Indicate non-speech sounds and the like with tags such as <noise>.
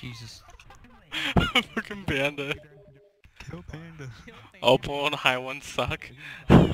Jesus. <laughs> Fucking panda. Kill panda. Opal and high ones suck. <laughs>